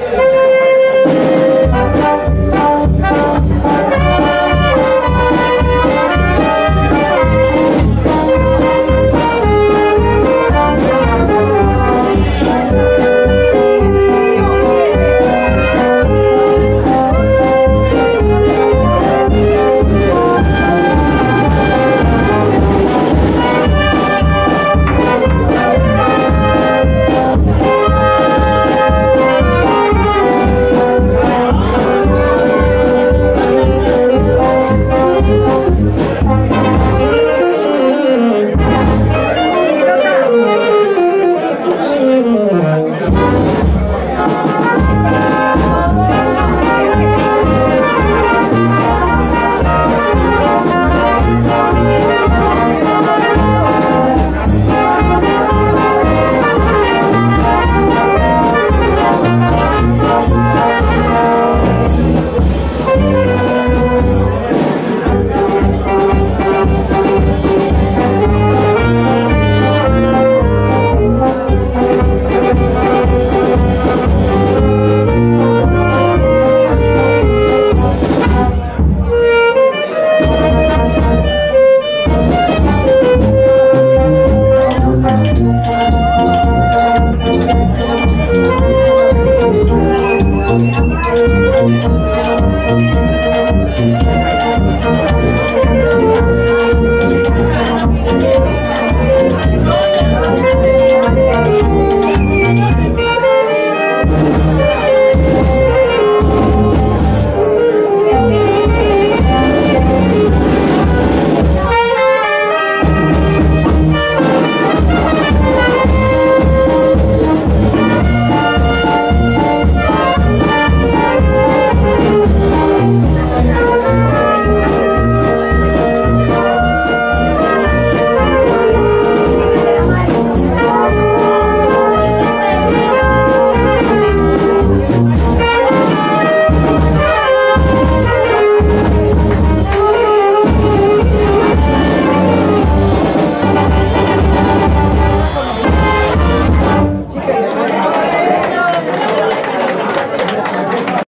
Yeah.